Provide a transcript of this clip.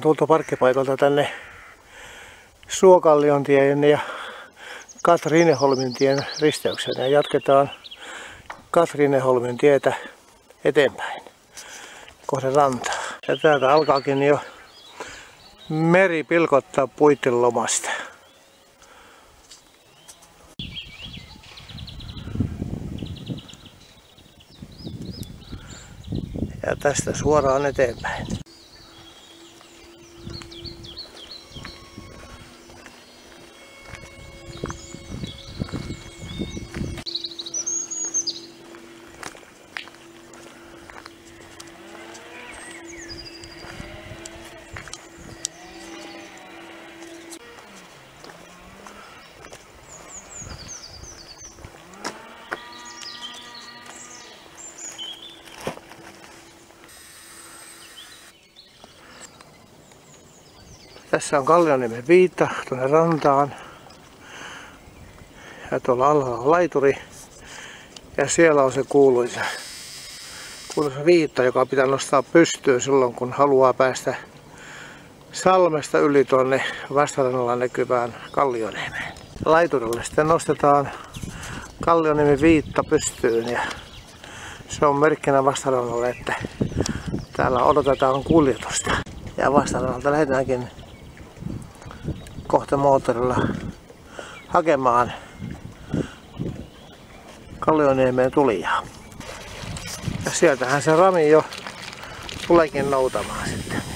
Tuolta parkkipaikalta tänne Suokalliontien ja Katrineholmin tien risteykseen ja jatketaan Katrineholmin tietä eteenpäin kohden rantaa. Ja täältä alkaakin jo meri pilkottaa puitten lomasta. Ja tästä suoraan eteenpäin. Tässä on Kallioniemen viitta tuonne rantaan. Ja tuolla alhaalla on laituri. Ja siellä on se kuuluisa, kuuluisa viitta, joka pitää nostaa pystyyn silloin, kun haluaa päästä salmesta yli tuonne vastarannalla näkyvään Kallioniemeen. Laiturille sitten nostetaan Kallioniemen viitta pystyyn ja se on merkkinä vastarannalle, että täällä odotetaan kuljetusta. Ja vastarannalta lähdetäänkin kohta moottorilla hakemaan Kallioniemeen tulijaa. Ja sieltähän se rami jo tuleekin noutamaan sitten.